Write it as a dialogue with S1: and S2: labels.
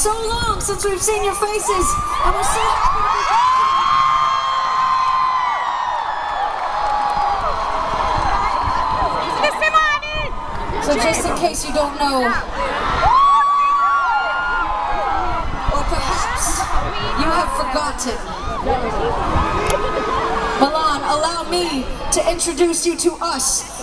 S1: so long since we've seen your faces, and we're so happy to be back. So just in case you don't know, or perhaps you have forgotten, Milan, allow me to introduce you to us.